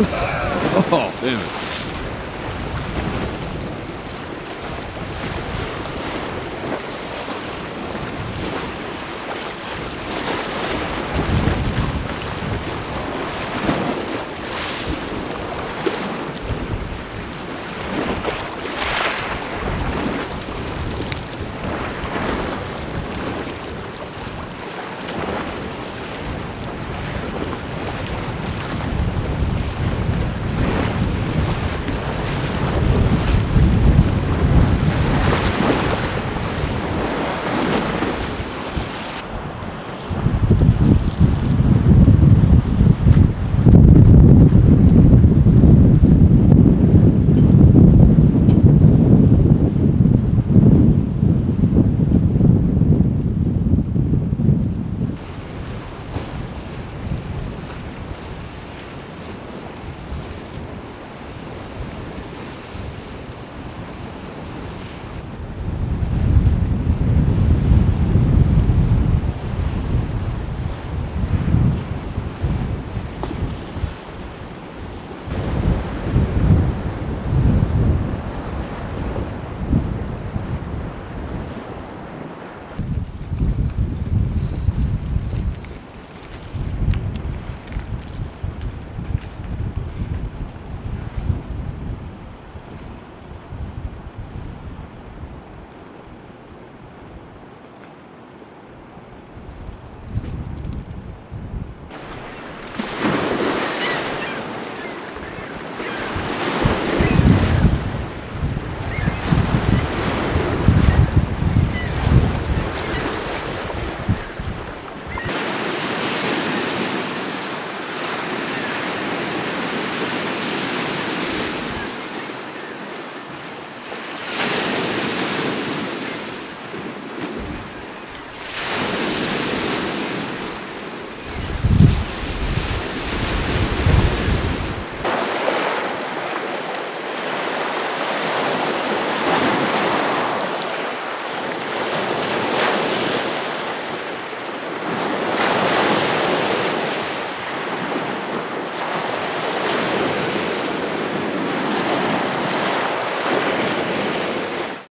oh, damn it.